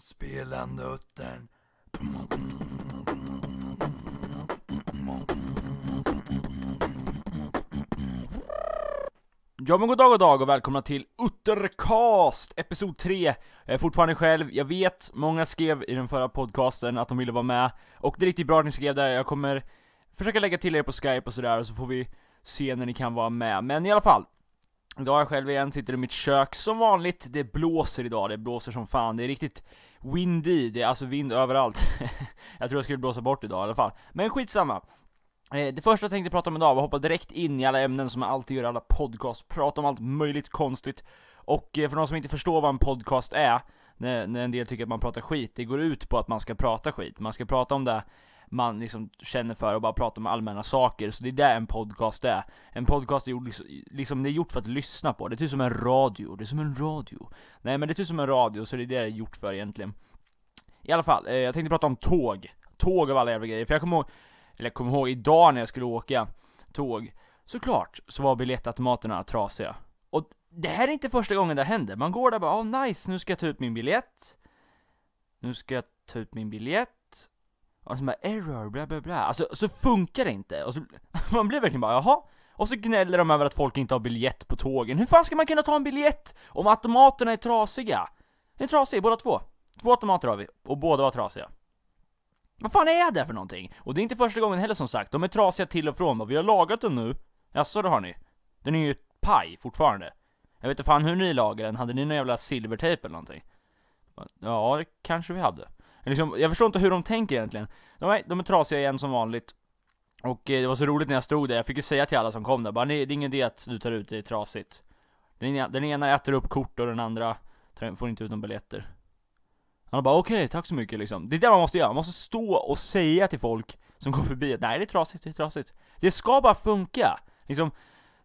Spelande uttern. Ja men god dag, god dag och välkomna till Uttercast, episod 3. Jag är fortfarande själv, jag vet, många skrev i den förra podcasten att de ville vara med, och det är riktigt bra att ni skrev det, jag kommer försöka lägga till er på skype och sådär, så får vi se när ni kan vara med. Men i alla fall, idag är jag själv igen, sitter i mitt kök som vanligt, det blåser idag, det blåser som fan, det är riktigt windy, det är alltså vind överallt. jag tror jag skulle blåsa bort idag i alla fall. Men skitsamma. Eh, det första jag tänkte prata om idag var att hoppa direkt in i alla ämnen som jag alltid gör i alla podcast, prata om allt möjligt konstigt. Och eh, för de som inte förstår vad en podcast är, när en del tycker att man pratar skit, det går ut på att man ska prata skit. Man ska prata om det man liksom känner för och bara pratar om allmänna saker, så det är det en podcast är. En podcast är gjord liksom, liksom, det är gjort för att lyssna på, det är typ som en radio, det är som en radio. Nej men det är typ som en radio, så det är det det är gjort för egentligen. I alla fall, eh, jag tänkte prata om tåg. Tåg av alla jävla grejer, för jag kommer ihåg eller jag kommer ihåg idag när jag skulle åka tåg, såklart så var biljettautomaterna trasiga. Och det här är inte första gången det händer, man går där och bara oh, nice, nu ska jag ta ut min biljett. Nu ska jag ta ut min biljett. Och så bara error, bla bla bla. Alltså så funkar det inte. Och så, man blir verkligen bara jaha. Och så gnäller de över att folk inte har biljett på tågen. Hur fan ska man kunna ta en biljett om automaterna är trasiga? Det är trasiga båda två. Två automater har vi, och båda var trasiga. Vad fan är det för någonting? Och det är inte första gången heller som sagt, de är trasiga till och från, och vi har lagat den nu. Jaså det har ni? Den är ju paj fortfarande. Jag vet inte fan hur ni lagade den, hade ni någon jävla silvertejp eller någonting? Ja, det kanske vi hade. Liksom, jag förstår inte hur de tänker egentligen. De är, de är trasiga igen som vanligt. Och eh, det var så roligt när jag stod där, jag fick ju säga till alla som kom där, bara det är ingen idé att du tar ut det är trasigt. Den ena, den ena äter upp kort och den andra får inte ut några biljetter. Han bara okej, tack så mycket liksom. Det är det man måste göra, man måste stå och säga till folk som går förbi att nej det är trasigt, det är trasigt. Det ska bara funka. Liksom,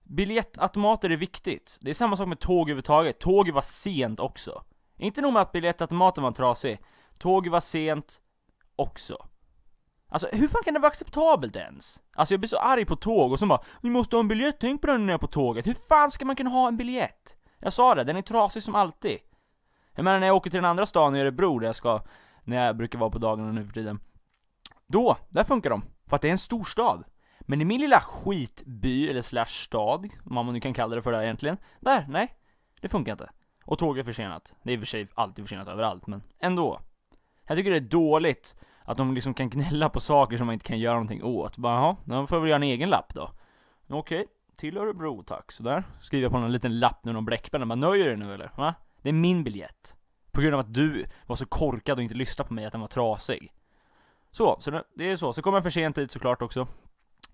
biljettautomater är viktigt. Det är samma sak med tåg överhuvudtaget, tåget var sent också. Inte nog med att biljettautomaten var trasig, tåget var sent också. Alltså hur fan kan det vara acceptabelt ens? Alltså jag blir så arg på tåg och så bara Ni måste ha en biljett, tänk på den när ni är på tåget. Hur fan ska man kunna ha en biljett? Jag sa det, den är trasig som alltid. Jag menar när jag åker till den andra stan i Örebro där jag ska, när jag brukar vara på dagarna nu för tiden. Då, där funkar de. För att det är en stor stad. Men i min lilla skitby, eller slash stad, om man nu kan kalla det för det egentligen. Där, nej. Det funkar inte. Och tåget är försenat. Det är i och för sig alltid försenat överallt, men ändå. Jag tycker det är dåligt att de liksom kan gnälla på saker som man inte kan göra någonting åt. Bara, jaha, då får jag väl göra en egen lapp då. Okej, till Örebro tack, sådär. Skriver jag på någon liten lapp nu, någon bläckpenna. Bara, nöjer dig nu eller? Va? Det är min biljett. På grund av att du var så korkad och inte lyssnade på mig att den var trasig. Så, så det, är så. Så kommer jag för sent dit såklart också.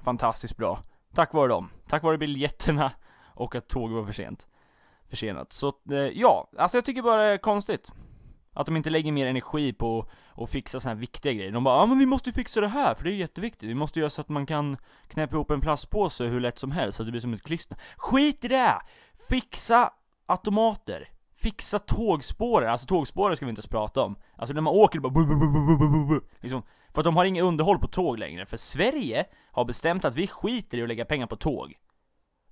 Fantastiskt bra. Tack vare dem. Tack vare biljetterna och att tåget var för sent. Försenat. Så eh, ja, alltså jag tycker bara det är konstigt. Att de inte lägger mer energi på att fixa sådana här viktiga grejer. De bara ja men vi måste fixa det här för det är jätteviktigt. Vi måste göra så att man kan knäppa ihop en plastpåse hur lätt som helst så att det blir som ett klister. Skit i det! Fixa automater. Fixa tågspåren, alltså tågspåren ska vi inte ens prata om. Alltså när man åker bara bu, bu, bu, bu, bu, bu, bu. liksom, För att de har inget underhåll på tåg längre, för Sverige har bestämt att vi skiter i att lägga pengar på tåg.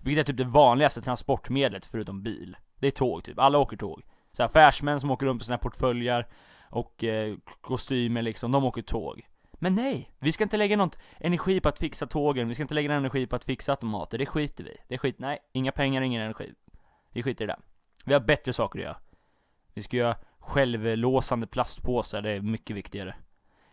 Vilket är typ det vanligaste transportmedlet förutom bil. Det är tåg typ, alla åker tåg. Så affärsmän som åker runt på sina portföljer och eh, kostymer liksom, de åker tåg. Men nej, vi ska inte lägga något energi på att fixa tågen, vi ska inte lägga någon energi på att fixa automater, det skiter vi Det är skit, nej, inga pengar, ingen energi. Vi skiter i det. Vi har bättre saker att göra. Vi ska göra självlåsande plastpåsar, det är mycket viktigare.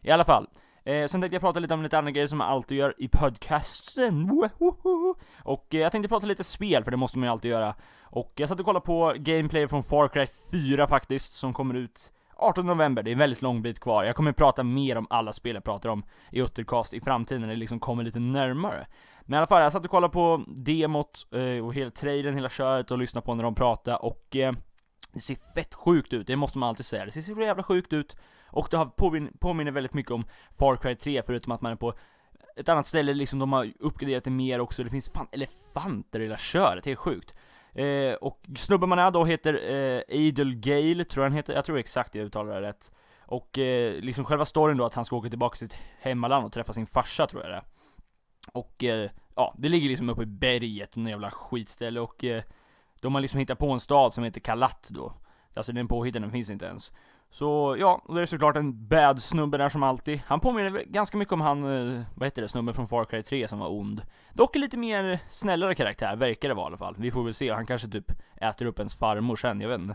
I alla fall. Eh, sen tänkte jag prata lite om lite andra grejer som jag alltid gör i podcasten. Wohoho. Och eh, jag tänkte prata lite spel, för det måste man ju alltid göra. Och jag satt och kollade på gameplay från Far Cry 4 faktiskt, som kommer ut 18 november, det är en väldigt lång bit kvar. Jag kommer prata mer om alla spel jag pratar om i Uttercast i framtiden, när det liksom kommer lite närmare. Men i alla fall, jag satt och kollade på demot eh, och hela trailern, hela köret och lyssnade på när de pratade och eh, det ser fett sjukt ut, det måste man alltid säga. Det ser så jävla sjukt ut och det har påmin påminner väldigt mycket om Far Cry 3 förutom att man är på ett annat ställe, liksom de har uppgraderat det mer också. Det finns fan elefanter i hela köret, det är sjukt. Eh, och snubben man är då heter eh, Adel Gale, tror jag han heter. Jag tror exakt jag uttalar det rätt. Och eh, liksom själva storyn då att han ska åka tillbaka till sitt hemmaland och träffa sin farsa tror jag det är. Och eh, ja, det ligger liksom uppe i berget, en jävla skitställe och eh, de har liksom hittat på en stad som heter Kalat då. Alltså den påhittade, den finns inte ens. Så ja, och det är såklart en bad snubbe där som alltid. Han påminner ganska mycket om han, eh, vad heter det, snubben från Far Cry 3 som var ond. Dock en lite mer snällare karaktär, verkar det vara i alla fall. Vi får väl se, han kanske typ äter upp ens farmor sen, jag vet inte.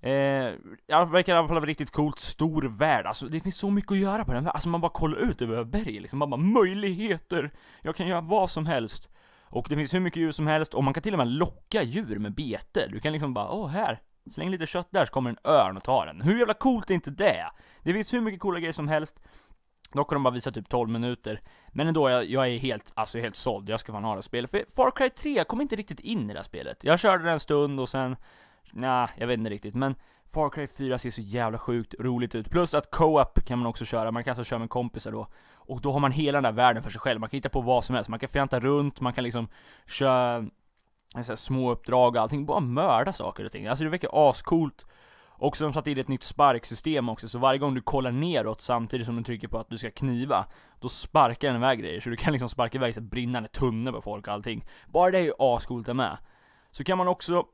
Eh, ja, verkar i alla fall vara riktigt coolt, stor värld, alltså det finns så mycket att göra på den Alltså man bara kollar ut över berget liksom, man bara möjligheter! Jag kan göra vad som helst. Och det finns hur mycket djur som helst, och man kan till och med locka djur med bete. Du kan liksom bara, åh här, släng lite kött där så kommer en örn och tar den. Hur jävla coolt är inte det? Det finns hur mycket coola grejer som helst. Dock har de bara visat typ 12 minuter. Men ändå, jag, jag är helt, alltså helt såld. Jag ska fan ha det spelet. För Far Cry 3 jag kom inte riktigt in i det här spelet. Jag körde det en stund och sen, nej, jag vet inte riktigt. Men Far Cry 4 ser så jävla sjukt roligt ut. Plus att Co-op kan man också köra. Man kan alltså köra med kompisar då. Och då har man hela den där världen för sig själv. Man kan hitta på vad som helst. Man kan fjanta runt, man kan liksom köra så små uppdrag och allting. Bara mörda saker och ting. Alltså det verkar ascoolt. Och så har de satt in ett nytt sparksystem också, så varje gång du kollar neråt samtidigt som du trycker på att du ska kniva, då sparkar den iväg grejer, så du kan liksom sparka iväg ett brinnande tunnor på folk och allting. Bara det är ju ascoolt det med. Så kan man också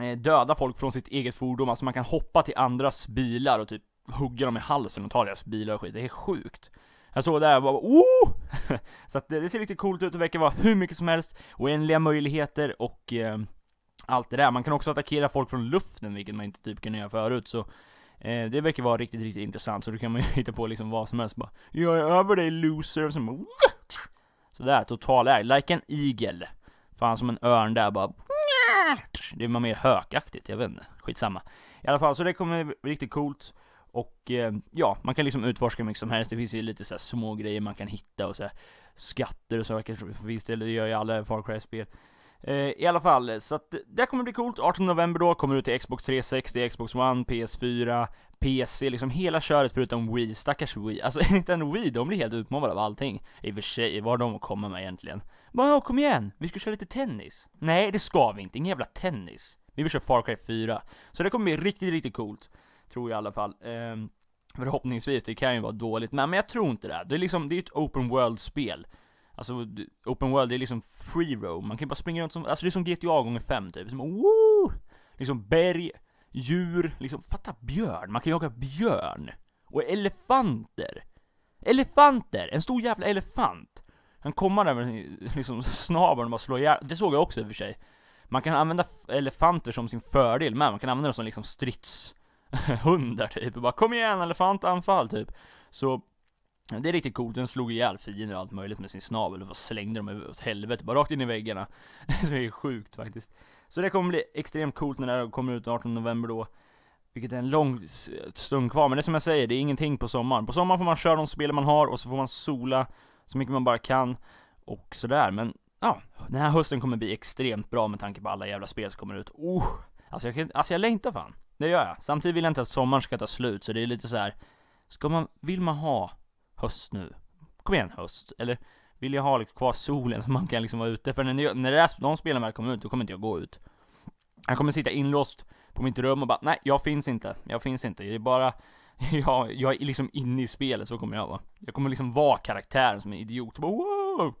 eh, döda folk från sitt eget fordon, alltså man kan hoppa till andras bilar och typ hugga dem i halsen och ta deras bilar och skit, det är sjukt. Jag såg det där och bara oh! Så att det, det ser riktigt coolt ut, det verkar vara hur mycket som helst, oändliga möjligheter och eh, allt det där. Man kan också attackera folk från luften, vilket man inte typ kunde göra förut, så eh, det verkar vara riktigt, riktigt intressant, så då kan man ju hitta på liksom vad som helst bara Jag är över dig loser, och så bara Sådär, total är like en eagle. Fan som en örn där bara Det är mer hökaktigt, jag vet inte, skitsamma. I alla fall, så det kommer bli riktigt coolt och eh, ja, man kan liksom utforska mycket som helst. Det finns ju lite så små grejer man kan hitta och så här, skatter och saker. Visst, det gör ju alla Far Cry-spel. Eh, I alla fall, så att det kommer bli coolt. 18 november då, kommer ut till Xbox 360, Xbox One, PS4, PC, liksom hela köret förutom Wii, stackars Wii. Alltså inte en Wii, de blir helt utmobbade av allting. I och för sig, vad har de att komma med egentligen? Bara kom igen, vi ska köra lite tennis. Nej, det ska vi inte, ingen jävla tennis. Vi vill köra Far Cry 4. Så det kommer bli riktigt, riktigt coolt. Tror jag i alla fall. Um, förhoppningsvis, det kan ju vara dåligt, men, men jag tror inte det. Det är liksom, det är ett open world-spel. Alltså, open world, det är liksom free roam, man kan bara springa runt som, alltså det är som GTA gånger 5 typ, som woo! Liksom berg, djur, liksom, fatta björn, man kan jaga björn! Och elefanter! Elefanter! En stor jävla elefant! Han kommer där med liksom snabeln och bara slår ihjäl, det såg jag också i och för sig. Man kan använda elefanter som sin fördel med, man kan använda dem som liksom strids Hundar typ, och bara kom igen elefantanfall typ. Så det är riktigt coolt, den slog ihjäl fiender och allt möjligt med sin snabel och slängde dem åt helvete, bara rakt in i väggarna. det är sjukt faktiskt. Så det kommer bli extremt coolt när det kommer ut 18 november då. Vilket är en lång stund kvar, men det är som jag säger, det är ingenting på sommaren. På sommaren får man köra de spel man har och så får man sola så mycket man bara kan. Och sådär, men ja, den här hösten kommer bli extremt bra med tanke på alla jävla spel som kommer ut. Oh, alltså jag, alltså jag längtar fan. Det gör jag. Samtidigt vill jag inte att sommaren ska ta slut, så det är lite så här. Ska man, vill man ha höst nu. Kom igen höst, eller vill jag ha liksom kvar solen så man kan liksom vara ute? För när, när det är, de spelen väl kommer ut, då kommer inte jag gå ut. Jag kommer sitta inlåst på mitt rum och bara, nej jag finns inte, jag finns inte. Det är bara, jag, jag är liksom inne i spelet, så kommer jag vara. Jag kommer liksom vara karaktären som en idiot. Bara, wow!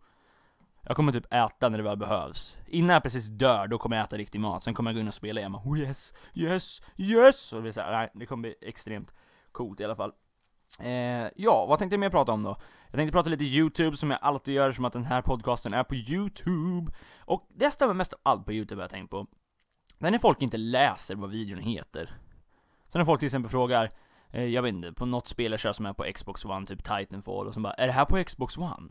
Jag kommer typ äta när det väl behövs. Innan jag precis dör, då kommer jag äta riktig mat. Sen kommer jag gå in och spela igen. Oh yes, yes, yes! Och det, så här, nej, det kommer bli extremt coolt i alla fall. Eh, ja, vad tänkte jag mer prata om då? Jag tänkte prata lite YouTube som jag alltid gör, som att den här podcasten är på YouTube. Och det stämmer mest av allt på YouTube har jag tänkt på. Det är när folk inte läser vad videon heter. Så när folk till exempel frågar, eh, jag vet inte, på något spel jag kör som är på Xbox One, typ Titanfall, och så bara, är det här på Xbox One?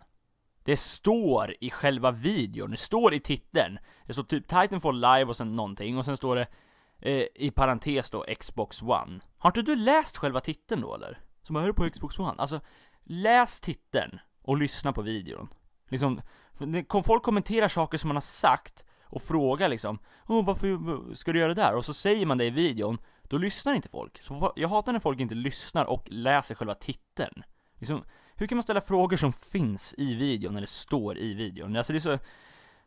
Det står i själva videon, det står i titeln. Det står typ Titanfall live och sen någonting, och sen står det eh, i parentes då Xbox One. Har inte du läst själva titeln då eller? Som bara, är på Xbox One? Alltså, läs titeln och lyssna på videon. Liksom, folk kommenterar saker som man har sagt och frågar liksom, Åh, varför ska du göra det där? Och så säger man det i videon, då lyssnar inte folk. Så jag hatar när folk inte lyssnar och läser själva titeln. Liksom, hur kan man ställa frågor som finns i videon, eller står i videon? Alltså det är så,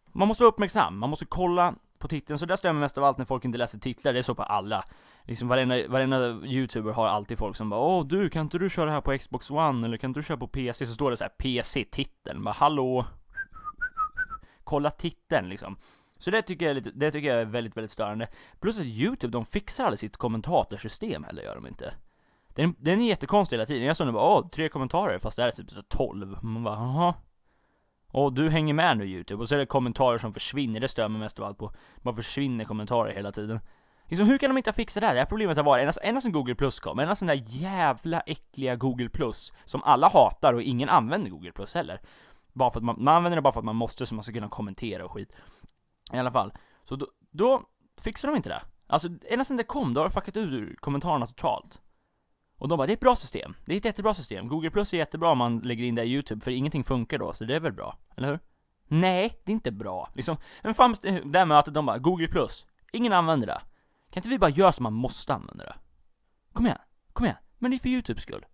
man måste vara uppmärksam, man måste kolla på titeln, så det stämmer mest av allt när folk inte läser titlar, det är så på alla. Liksom varenda, varenda youtuber har alltid folk som bara Åh du, kan inte du köra det här på Xbox One? Eller kan inte du köra på PC? Så står det så här PC-titeln, bara hallå? Kolla titeln liksom. Så det tycker jag är lite, det tycker jag är väldigt, väldigt störande. Plus att youtube, de fixar aldrig sitt kommentatorsystem heller, gör de inte. Den, den är jättekonstig hela tiden. Jag såg nu bara åh, tre kommentarer fast det här är typ så 12. Man bara jaha. Och du hänger med nu youtube, och så är det kommentarer som försvinner, det stör mig mest av allt på. Bara försvinner kommentarer hela tiden. Liksom, hur kan de inte fixa det här? Det här problemet har varit, ända, ända sedan Google Plus kom, ända sedan den där jävla äckliga Google Plus, som alla hatar och ingen använder Google Plus heller. Bara för att man, man använder det bara för att man måste, så man ska kunna kommentera och skit. I alla fall. Så då, då fixar de inte det. Alltså, ända sedan det kom, då har det fuckat ur kommentarerna totalt. Och de bara, det är ett bra system. Det är ett jättebra system. Google Plus är jättebra om man lägger in det i YouTube, för ingenting funkar då, så det är väl bra? Eller hur? Nej, det är inte bra. Liksom, men fan, det här mötet, de bara, Google Plus, ingen använder det. Kan inte vi bara göra som man måste använda det? Kom igen, kom igen. Men det är för YouTubes skull.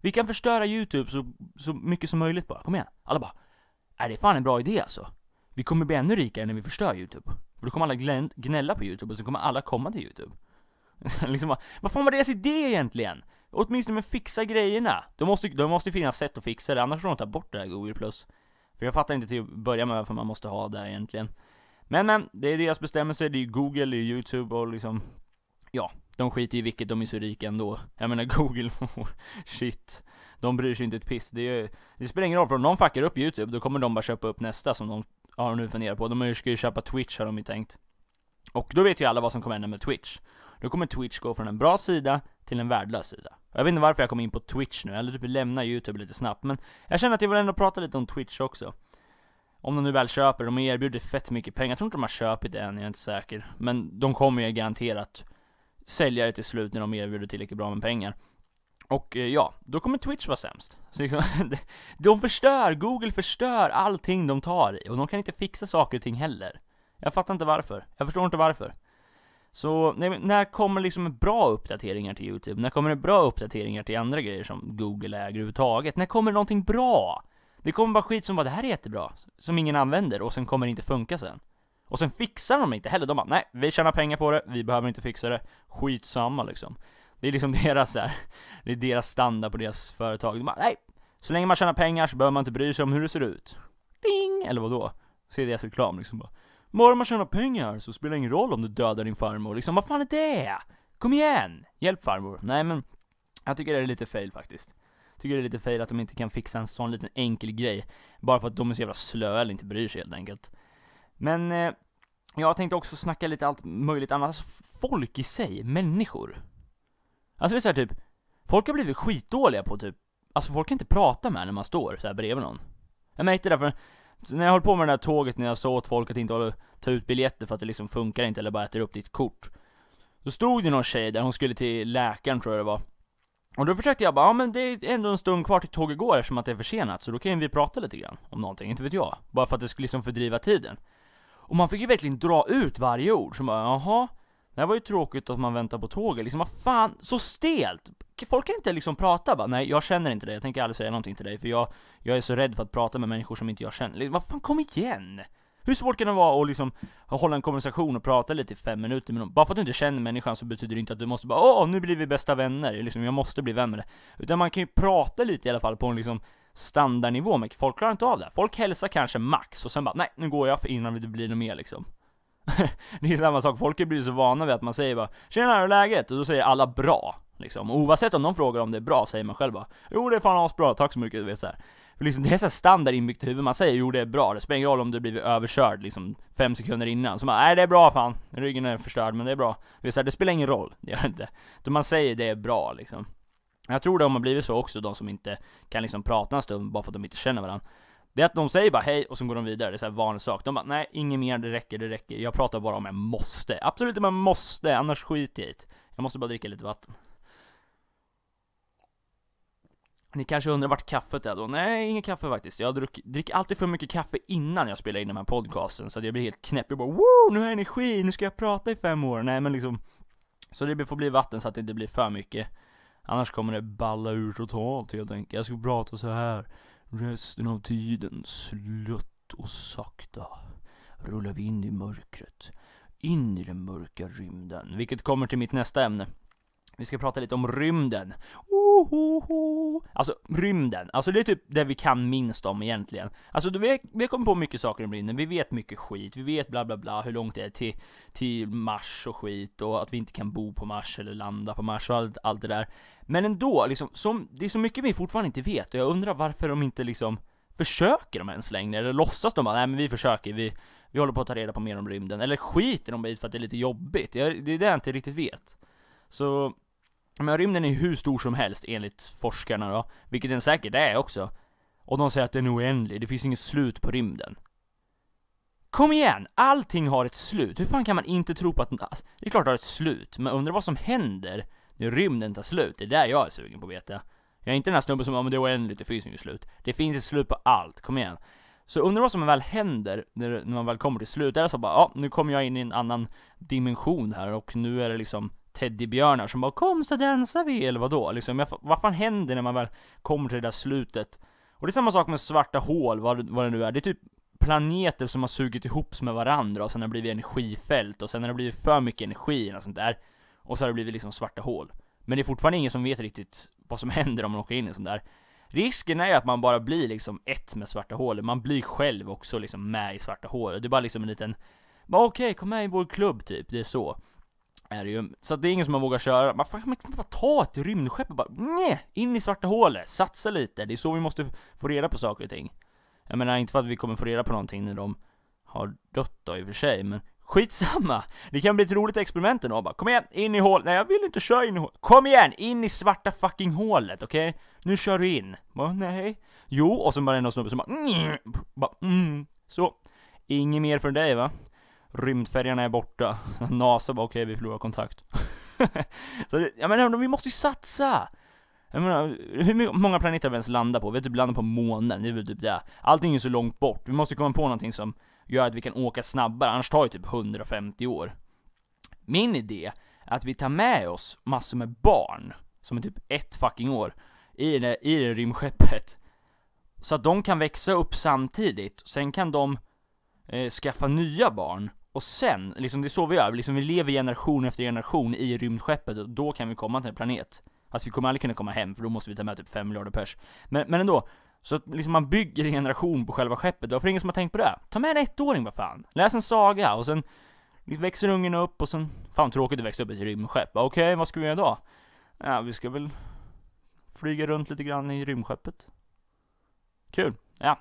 Vi kan förstöra YouTube så, så mycket som möjligt bara, kom igen. Alla bara, är det fan en bra idé alltså? Vi kommer bli ännu rikare när vi förstör YouTube. För då kommer alla gnälla på YouTube och så kommer alla komma till YouTube. liksom vad fan var deras idé egentligen? Åtminstone med fixa grejerna. Det måste, det måste finnas sätt att fixa det, annars får de ta bort det här Google Plus. För jag fattar inte till att börja med varför man måste ha det egentligen. Men men, det är deras bestämmelser, det är Google, det är YouTube och liksom Ja, de skiter i vilket, de är så rika ändå. Jag menar Google, shit. De bryr sig inte ett piss. Det, är, det spelar ingen roll, för om de fuckar upp YouTube, då kommer de bara köpa upp nästa som de har nu funderat på. De ska ju köpa Twitch har de ju tänkt. Och då vet ju alla vad som kommer hända med Twitch. Då kommer Twitch gå från en bra sida till en värdelös sida. Jag vet inte varför jag kom in på Twitch nu, eller typ lämna YouTube lite snabbt, men jag känner att jag vill ändå prata lite om Twitch också. Om de nu väl köper, de erbjuder fett mycket pengar, jag tror inte de har köpt det än, jag är inte säker. Men de kommer ju garanterat sälja det till slut när de erbjuder tillräckligt bra med pengar. Och eh, ja, då kommer Twitch vara sämst. Så liksom, de förstör, Google förstör allting de tar i, och de kan inte fixa saker och ting heller. Jag fattar inte varför. Jag förstår inte varför. Så, nej, när kommer liksom bra uppdateringar till Youtube? När kommer det bra uppdateringar till andra grejer som Google äger överhuvudtaget? När kommer det någonting bra? Det kommer bara skit som bara, det här är jättebra, som ingen använder och sen kommer det inte funka sen. Och sen fixar de inte heller, de bara, nej, vi tjänar pengar på det, vi behöver inte fixa det, skitsamma liksom. Det är liksom deras här, det är deras standard på deras företag. De bara, nej, så länge man tjänar pengar så behöver man inte bry sig om hur det ser ut. Ding! Eller vadå? Se deras reklam liksom bara. Bara man tjänar pengar så spelar det ingen roll om du dödar din farmor, liksom vad fan är det? Kom igen! Hjälp farmor. Nej men, jag tycker det är lite fail faktiskt. Tycker det är lite fail att de inte kan fixa en sån liten enkel grej. Bara för att de är så jävla slöa eller inte bryr sig helt enkelt. Men, eh, jag tänkte också snacka lite allt möjligt annat. Alltså, folk i sig, människor. Alltså det är så här, typ, folk har blivit skitdåliga på typ, alltså folk kan inte prata med när man står så här bredvid någon. Jag märkte det för så när jag höll på med det där tåget, när jag sa åt folk att inte håller, ta ut biljetter för att det liksom funkar inte, eller bara äter upp ditt kort. Då stod det någon tjej där, hon skulle till läkaren tror jag det var. Och då försökte jag bara, ja men det är ändå en stund kvar till tåget går eftersom att det är försenat, så då kan ju vi prata lite grann om någonting, inte vet jag. Bara för att det skulle liksom fördriva tiden. Och man fick ju verkligen dra ut varje ord, som bara, jaha, det här var ju tråkigt att man väntar på tåget, liksom vad fan, så stelt! Folk kan inte liksom prata bara, nej jag känner inte dig, jag tänker aldrig säga någonting till dig för jag, jag är så rädd för att prata med människor som inte jag känner. Liksom, vad fan, kom igen! Hur svårt kan det vara att liksom hålla en konversation och prata lite i fem minuter med någon? Bara för att du inte känner människan så betyder det inte att du måste bara åh, nu blir vi bästa vänner, liksom, jag måste bli vän med dig. Utan man kan ju prata lite i alla fall på en liksom standardnivå, men folk klarar inte av det. Folk hälsar kanske max, och sen bara nej, nu går jag för innan det blir något mer liksom. det är samma sak, folk blir så vana vid att man säger bara 'Tjena, hur är läget?' och då säger alla 'bra' liksom. oavsett om någon frågar om det är bra, säger man själv bara 'Jo det är fan asbra, tack så mycket' du vet så här. För liksom, det är så standard inbyggt i huvudet, man säger 'Jo det är bra' det spelar ingen roll om du blivit överkörd liksom fem sekunder innan, så man 'Nej det är bra fan, ryggen är förstörd men det är bra' det, är så här, det spelar ingen roll, det gör det inte. Då man säger det är bra liksom. Jag tror de har blivit så också, de som inte kan liksom prata en stund bara för att de inte känner varandra. Det är att de säger bara hej och så går de vidare, det är så här vanlig sak. De bara nej, inget mer, det räcker, det räcker. Jag pratar bara om jag måste. Absolut om jag måste, annars skiter jag i det. Jag måste bara dricka lite vatten. Ni kanske undrar vart kaffet är då? Nej, inget kaffe faktiskt. Jag druck, dricker alltid för mycket kaffe innan jag spelar in den här podcasten, så att jag blir helt knäpp. Jag bara woo, nu har jag energi, nu ska jag prata i fem år. Nej men liksom, så det får bli vatten så att det inte blir för mycket. Annars kommer det balla ur totalt helt enkelt. Jag ska prata så här. Resten av tiden, slött och sakta, rullar vi in i mörkret. In i den mörka rymden. Vilket kommer till mitt nästa ämne. Vi ska prata lite om rymden. Ohoho. Alltså rymden, alltså det är typ det vi kan minst om egentligen. Alltså vi har, vi har kommit på mycket saker om rymden, vi vet mycket skit, vi vet bla bla bla hur långt det är till, till Mars och skit och att vi inte kan bo på Mars eller landa på Mars och allt, allt det där. Men ändå, liksom, som, det är så mycket vi fortfarande inte vet och jag undrar varför de inte liksom försöker de ens längre, eller låtsas de bara nej men vi försöker, vi, vi håller på att ta reda på mer om rymden, eller skiter de i för att det är lite jobbigt? Jag, det är det jag inte riktigt vet. Så, men rymden är hur stor som helst enligt forskarna då, vilket den säkert är också. Och de säger att den är oändlig, det finns inget slut på rymden. Kom igen! Allting har ett slut, hur fan kan man inte tro på att... Alltså, det är klart det har ett slut, men undrar vad som händer när rymden tar slut? Det är där jag är sugen på att veta. Jag är inte den här snubben som, ja men det är oändligt, det finns inget slut. Det finns ett slut på allt, kom igen. Så undrar vad som väl händer när, när man väl kommer till slut, är det så bara, ja nu kommer jag in i en annan dimension här och nu är det liksom teddybjörnar som bara 'Kom så dansar vi' eller vadå? Liksom, jag, vad fan händer när man väl kommer till det där slutet? Och det är samma sak med svarta hål, vad, vad det nu är, det är typ planeter som har sugit ihop sig med varandra och sen har det blivit energifält och sen har det blivit för mycket energi och sånt där och så har det blivit liksom svarta hål Men det är fortfarande ingen som vet riktigt vad som händer om man åker in i sån där Risken är ju att man bara blir liksom ett med svarta hålet, man blir själv också liksom med i svarta hålet Det är bara liksom en liten Bara okej, okay, kom med i vår klubb typ, det är så är det ju. Så det är ingen som man vågar köra. Man, fan, man kan bara ta ett rymdskepp och bara nej, in i svarta hålet, satsa lite. Det är så vi måste få reda på saker och ting. Jag menar inte för att vi kommer få reda på någonting när de har dött då i och för sig, men skitsamma. Det kan bli ett roligt experiment ändå bara, kom igen, in i hålet. Nej jag vill inte köra in i hålet. Kom igen, in i svarta fucking hålet, okej? Okay? Nu kör du in. Bara, nej. Jo, och så bara är någon snubbe som bara, mm, bara mm. Så. Inget mer för dig va? Rymdfärjorna är borta. NASA bara okej, okay, vi förlorar kontakt. så det, jag menar, vi måste ju satsa! Jag menar, hur många planeter har vi ens landat på? Vi har typ landat på månen, det är väl typ det. Allting är så långt bort, vi måste komma på någonting som gör att vi kan åka snabbare, annars tar det typ 150 år. Min idé är att vi tar med oss massor med barn, som är typ ett fucking år, i det, i det rymdskeppet. Så att de kan växa upp samtidigt, sen kan de eh, skaffa nya barn, och sen, liksom det är så vi gör, liksom vi lever generation efter generation i rymdskeppet och då kan vi komma till en planet. Alltså vi kommer aldrig kunna komma hem för då måste vi ta med typ 5 miljarder pers. Men, men ändå, så att liksom man bygger en generation på själva skeppet, varför är det ingen som har tänkt på det? Ta med en ettåring vad fan, läs en saga och sen växer ungen upp och sen, fan tråkigt att växa upp i ett rymdskepp. Okej, okay, vad ska vi göra då? Ja, vi ska väl flyga runt lite grann i rymdskeppet. Kul, ja.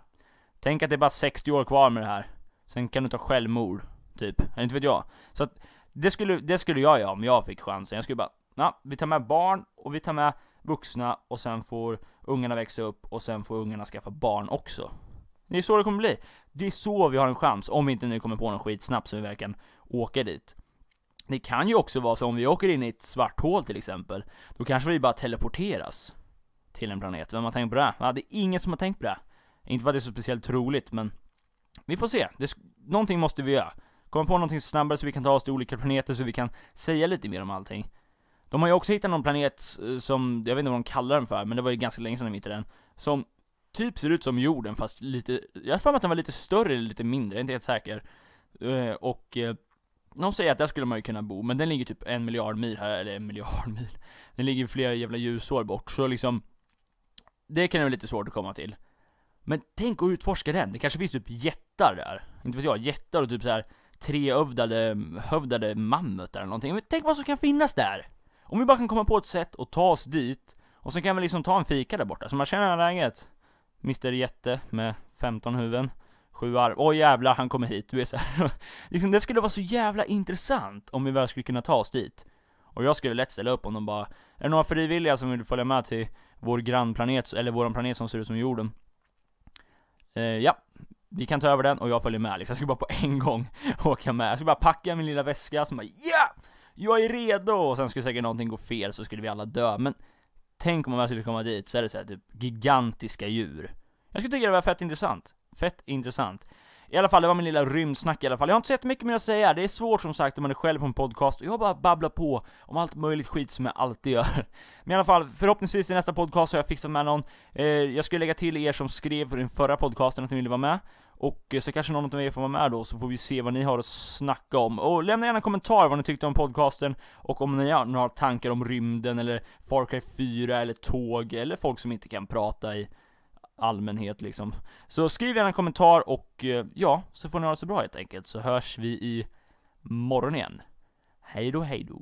Tänk att det är bara 60 år kvar med det här. Sen kan du ta självmord, typ. Eller inte vet jag. Så att, det skulle, det skulle jag göra om jag fick chansen. Jag skulle bara, ja, vi tar med barn och vi tar med vuxna och sen får ungarna växa upp och sen får ungarna skaffa barn också. Det är så det kommer bli. Det är så vi har en chans, om vi inte nu kommer på någon skit snabbt så vi verkligen åker dit. Det kan ju också vara så om vi åker in i ett svart hål till exempel, då kanske vi bara teleporteras till en planet. Vem har tänkt på det? Ja, det är ingen som har tänkt på det. Inte för att det är så speciellt troligt, men vi får se. Det, någonting måste vi göra. Komma på någonting snabbare så vi kan ta oss till olika planeter så vi kan säga lite mer om allting. De har ju också hittat någon planet eh, som, jag vet inte vad de kallar den för, men det var ju ganska länge sedan de hittade den. Som typ ser ut som jorden fast lite, jag har för mig att den var lite större eller lite mindre, jag är inte helt säker. Uh, och uh, de säger att där skulle man ju kunna bo, men den ligger typ en miljard mil här, eller en miljard mil. Den ligger flera jävla ljusår bort, så liksom Det kan vara lite svårt att komma till. Men tänk att utforska den, det kanske finns typ jättar där. Inte vet jag, jättar och typ så här trehövdade, hövdade mammutar eller någonting. Men tänk vad som kan finnas där! Om vi bara kan komma på ett sätt att ta oss dit, och sen kan vi liksom ta en fika där borta, så man känner läget. Mr Jätte med 15 huvuden, sju arv, oj jävlar han kommer hit, du är så här. liksom, det skulle vara så jävla intressant om vi väl skulle kunna ta oss dit. Och jag skulle lätt ställa upp om de bara, är det några frivilliga som vill följa med till vår grannplanet, eller våran planet som ser ut som jorden? Eh, ja, vi kan ta över den och jag följer med liksom. Jag ska bara på en gång åka med. Jag ska bara packa min lilla väska som bara ja! Jag är redo! Och sen skulle säkert någonting gå fel så skulle vi alla dö. Men tänk om man skulle komma dit så är det så här, typ gigantiska djur. Jag skulle tycka det var fett intressant. Fett intressant. I alla fall, det var min lilla rymdsnack i alla fall. Jag har inte så mycket mer att säga, det är svårt som sagt om man är själv på en podcast, och jag bara babblar på om allt möjligt skit som jag alltid gör. Men i alla fall, förhoppningsvis i nästa podcast har jag fixat med någon. Eh, jag skulle lägga till er som skrev för den förra podcasten att ni ville vara med. Och eh, så kanske någon av er får vara med då, så får vi se vad ni har att snacka om. Och lämna gärna en kommentar vad ni tyckte om podcasten, och om ni har några tankar om rymden, eller Far Cry 4, eller tåg, eller folk som inte kan prata i allmänhet liksom. Så skriv gärna en kommentar och eh, ja, så får ni ha det så bra helt enkelt, så hörs vi i morgon igen. Hej då, hej då.